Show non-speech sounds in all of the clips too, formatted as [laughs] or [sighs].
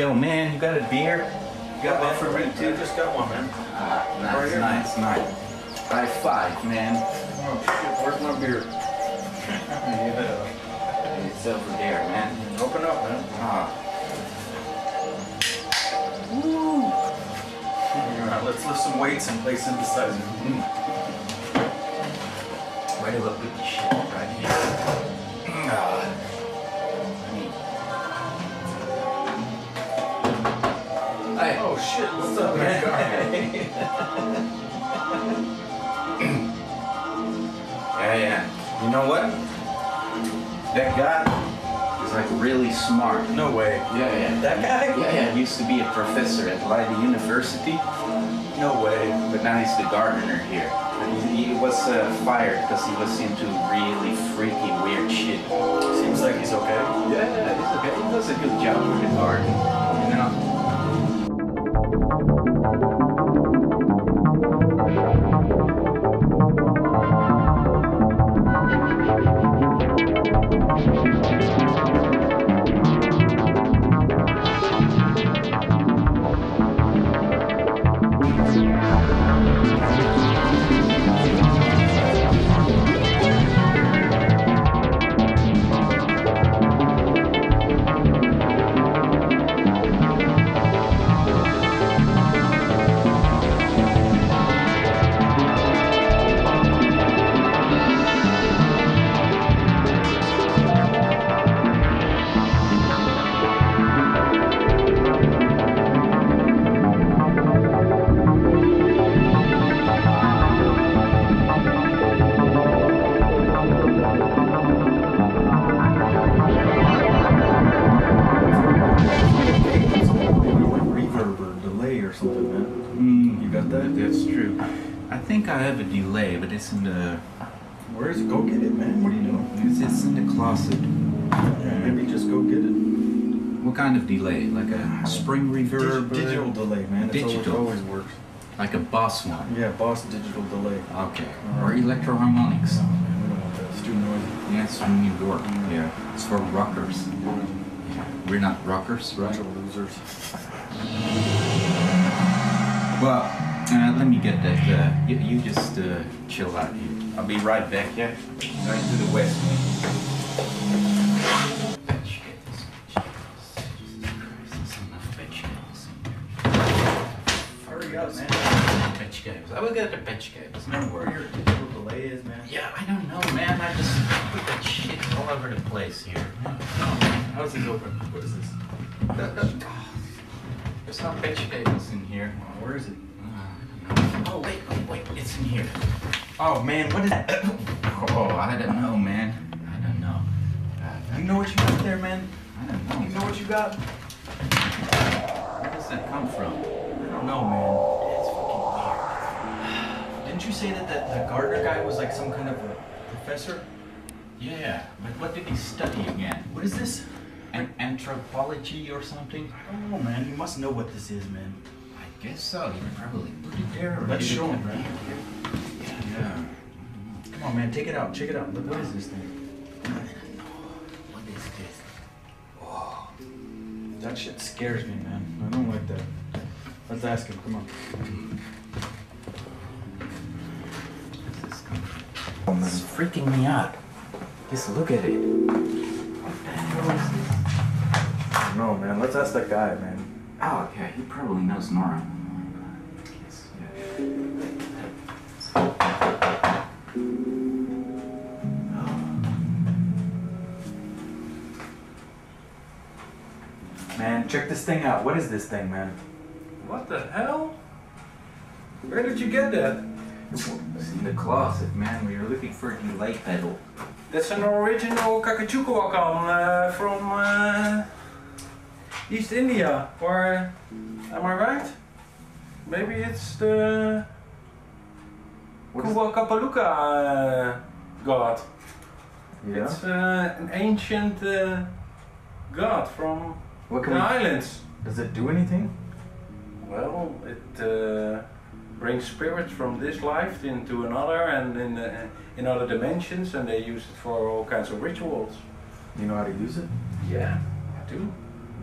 Yo, man, you got a beer? You got one for me too? Just got one, man. Ah, Right nice, here. nice, nice. High five, man. Oh shit, where's my beer? [laughs] yeah. It's over there, man. Open up, man. Ah, Alright, let's lift some weights and play synthesizer. where do I put the shit? Right here. Shit, what's up, man? yeah, yeah. You know what? That guy is like really smart. no way. Yeah, yeah. That guy? Yeah, yeah. He used to be a professor at Leiden University. No way. But now he's the gardener here. He, he was uh, fired because he was into really freaky, weird shit. Seems like he's okay. Yeah, he's okay. He does a good job with the garden. Thank you. I have a delay, but it's in the Where is it? Go get it, man. What are you doing? it's, it's in the closet. Yeah, maybe just go get it. What kind of delay? Like a spring reverb? Digi- digital delay, man. It's always, Digital. always works. Like a boss one. Yeah, Boss digital delay. Okay. Or Electro-Harmonix. No, man, we don't want that. It's too noisy. Yeah, it's from New York. Yeah. It's for rockers. Yeah. We're not rockers, right? Of losers. Well, uh, let me get that. Uh, you, you just uh, chill out here. I'll be right back, yeah? Going to the west. Vegetables. Jesus Christ, enough vegetables in Hurry up, man. here. Vegetables. I will get the vegetables. No Where worry. your digital delay is, man. Yeah, I don't know, man. I just put that shit all over the place here. How's this open? What is this? There's no vegetables in here. Where is it? Uh, I don't know. Oh, wait, wait, wait. It's in here. Oh man, what is that? [coughs] Oh, I don't know, man. I don't know. Uh, You know what you got there, man? I don't know. You know what you got? Where does that come from? I don't know, man. It's fucking weird. [sighs] Didn't you say that that, that Gardner guy was like some kind of a professor? Yeah, but what did he study again? What is this? An anthropology or something? I don't know, man. You must know what this is, man. I guess so. He probably put it there. or Let's show him, right? here. Yeah. Come on, man. Take it out. Check it out. Look, what is this thing? What is this? Oh. That shit scares me, man. I don't like that. Let's ask him. Come on. This? It's freaking me out. Just look at it. What the hell is this? No, man. Let's ask that guy, man. Oh, okay. He probably knows Nora. Yes, yeah. Man, check this thing out. What is this thing, man? What the hell? Where did you get that? It's in the closet, man. We were looking for a delay pedal. That's an original Kakachukuakan uh, from uh, East India. Or, am I right? Maybe it's the What is- Kuwakapaluka uh, god. Yeah. It's uh, an ancient uh, god from What the we? islands. Does it do anything? Well, it uh, brings spirits from this life into another and in, uh, in other dimensions, and they use it for all kinds of rituals. You know how to use it? Yeah, I do.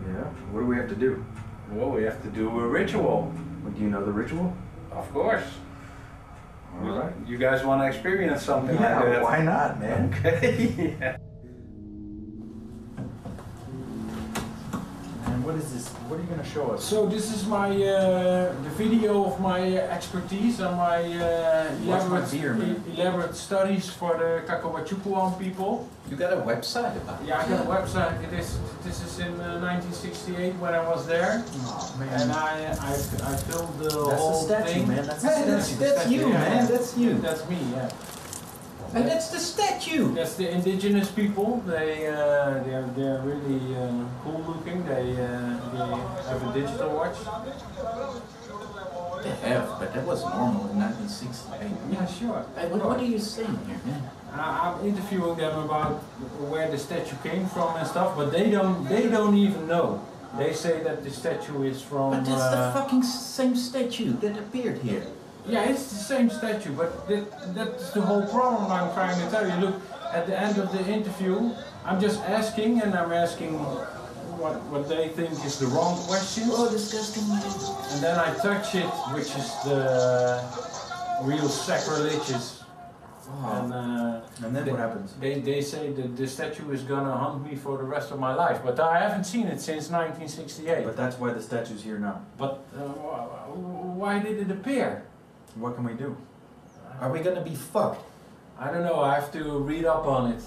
Yeah. What do we have to do? Well, we have to do a ritual, Well, Do you know the ritual? of course. All right. You guys want to experience something Yeah. like that? Why not, man? Okay. yeah. [laughs] [laughs] is this? What are you gonna show us? So this is my uh, the video of my uh, expertise and my uh, What's my elaborate, beer, man? elaborate studies for the Kakawachukuan people. You got a website about it? Yeah, I got a website. It is this is in uh, 1968 when I was there, Oh, and I I, I filmed the That's whole statue, thing. man. That's Hey, that's, statue. that's you, Yeah. man. That's you. That's me. Yeah. And that's the statue. That's the indigenous people. They uh, they're they're really uh, cool looking. They uh, they have a digital watch. They have, but that was normal in 1968. Yeah, sure. Hey, what, what are you saying here, man? I- I'm interviewing them about where the statue came from and stuff, but they don't they don't even know. They say that the statue is from. But that's the uh, fucking same statue that appeared here. Yeah, it's the same statue, but that, that's the whole problem I'm trying to tell you. Look, at the end of the interview, I'm just asking, and I'm asking what what they think is the wrong questions, Oh, disgusting. and then I touch it, which is the real sacrilegious. And, uh, And then what happens? They, they say that the statue is gonna haunt me for the rest of my life, but I haven't seen it since 1968. But that's why the statue's here now. But uh, why did it appear? What can we do? Are we gonna be fucked? I don't know. I have to read up on it.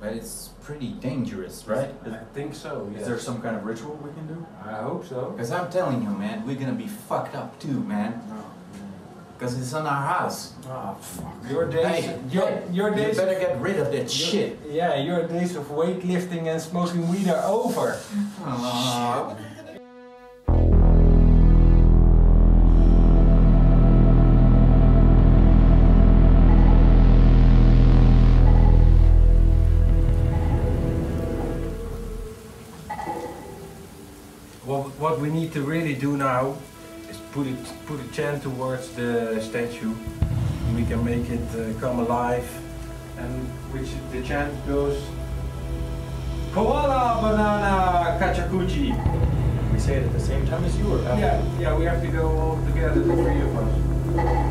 But it's pretty dangerous, right? I think so. Is there some kind of ritual we can do? I hope so. Because I'm telling you, man, we're gonna be fucked up too, man. Because it's on our house. Ah, fuck. Your days. Hey, your, your you better get rid of that your- shit. Yeah, your days of weightlifting and smoking weed are over. Oh, What, we need to really do now is put it put a chant towards the statue. And we can make it uh, come alive. And which the chant goes Koala banana kachakuchi. We say it at the same time as you or after? Yeah, yeah, we have to go all together, the three of us.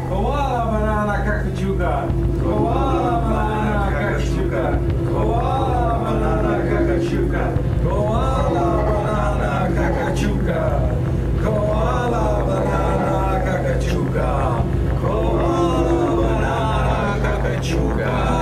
Koala banana kakachuka. Koala 勇敢。